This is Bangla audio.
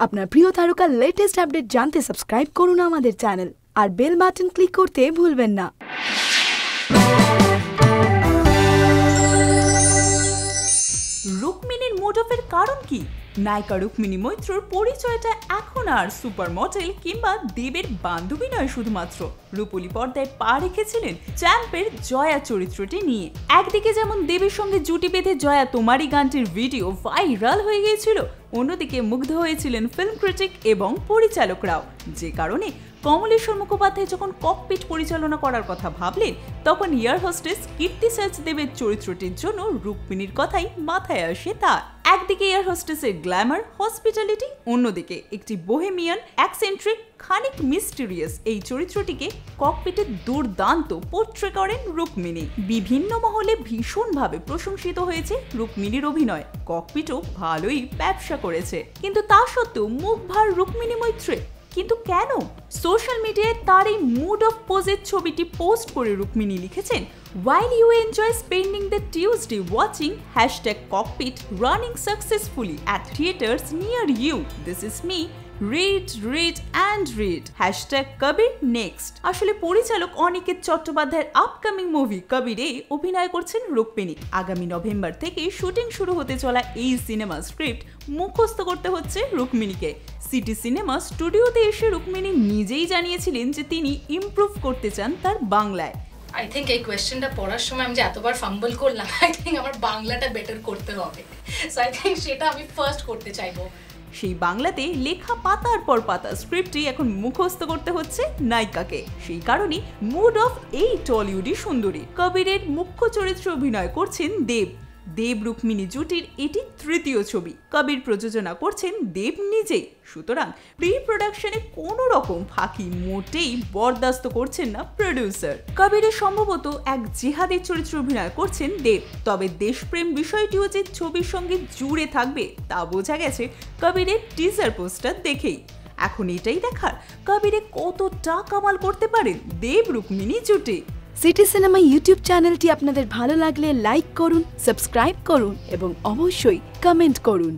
আপনার প্রিয় তারকার লেটেস্ট আপডেট জানতে সাবস্ক্রাইব করুন আমাদের চ্যানেল আর বেল বাটন ক্লিক করতে ভুলবেন না। কারণ কি? নায়িকা রুক্মিণী মৈত্রর পরিচয়টা এখন আর সুপার মডেল কিংবা দেবের বান্ধবী নয় শুধুমাত্র। রূপলি পর্দায় পা রেখেছিলেন চ্যাম্পের জয়া চরিত্রটি নিয়ে। একদিকে যেমন দেবের সঙ্গে জুটি বেঁধে জয়া তোমারই গানটির ভিডিও ভাইরাল হয়ে গিয়েছিল, অন্যদিকে মুগ্ধ হয়েছিলেন ফিল্ম ক্রিটিক এবং পরিচালকরাও। যে কারণে কমলেশ্বর মুখোপাধ্যায় যখন ককপিট পরিচালনা করার কথা ভাবলেন, তখন ইয়ার হোস্টেস কীর্তি সাজ দেবের চরিত্রটির জন্য রুক্মিণীর কথাই মাথায় আসে তার। একদিকে এয়ার হোস্টেসের গ্ল্যামার, হসপিটালিটি, অন্যদিকে একটি বোহেমিয়ান অ্যাকসেন্ট্রিক খানিক মিস্টিরিয়াস এই চরিত্রটিকে ককপিটে দুর্দান্ত পোট্রে করেন রুক্মিণী। বিভিন্ন মহলে ভীষণভাবে প্রশংসিত হয়েছে রুক্মিণীর অভিনয়। ককপিটও ভালোই ব্যবসা করেছে। কিন্তু তা সত্ত্বেও মুখ ভার রুক্মিণী মৈত্রে কিন্তু কেন? সোশ্যাল মিডিয়ায় তার এই মুড অফ পোজের ছবিটি পোস্ট করে রুক্মিণী লিখেছেন while you enjoy spending the Tuesday watching hashtag cockpit running successfully at theatres near you this is me read, read and read. Hashtag Kabir next আসলে পরিচালক অনিকেত চট্টোপাধ্যায়ের আপকামিং মুভি কবিরে অভিনয় করছেন রুক্মিণী। আগামী নভেম্বর থেকে শুটিং শুরু হতে চলা এই সিনেমা স্ক্রিপ্ট মুখস্থ করতে হচ্ছে রুক্মিণীকে। সিটি সিনেমা স্টুডিওতে এসে রুক্মিণী নিজেই জানিয়েছিলেন যে তিনি ইমপ্রুভ করতে চান তার বাংলায়। আই থিঙ্ক এই কোয়েশ্চেনটা পড়ার সময় আমি যে এতবার ফাম্বল করলাম আই থিঙ্ক আমার বাংলাটা বেটার করতে হবে। সো আই থিঙ্ক সেটা আমি ফার্স্ট করতে চাইব। সেই বাংলাতে লেখা পাতার পর পাতা স্ক্রিপ্টটি এখন মুখস্থ করতে হচ্ছে নায়িকাকে। সেই কারণে মুড অফ এই টলিউডি সুন্দরী। কবিরের মুখ্য চরিত্রে অভিনয় করছেন দেব। দেব রুক্মিণী জুটির এটি তৃতীয় ছবি। কবির প্রযোজনা করছেন দেব নিজেই। সুতরাং প্রি প্রোডাকশনে কোনো রকম ফাঁকি মোটেই বরদাস্ত করছেন না প্রডিউসার কবিরের সম্ভবত এক জেহাদের চরিত্রে অভিনয় করছেন দেব। তবে দেশপ্রেম বিষয়টিও যে ছবির সঙ্গে জুড়ে থাকবে তা বোঝা গেছে কবিরের টিজার পোস্টার দেখেই। এখন এটাই দেখার কবিরে কতটা কামাল করতে পারেন দেব রুক্মিণী জুটে। সিটি সিনেমা ইউটিউব চ্যানেলটি আপনাদের ভালো লাগলে লাইক করুন, সাবস্ক্রাইব করুন এবং অবশ্যই কমেন্ট করুন।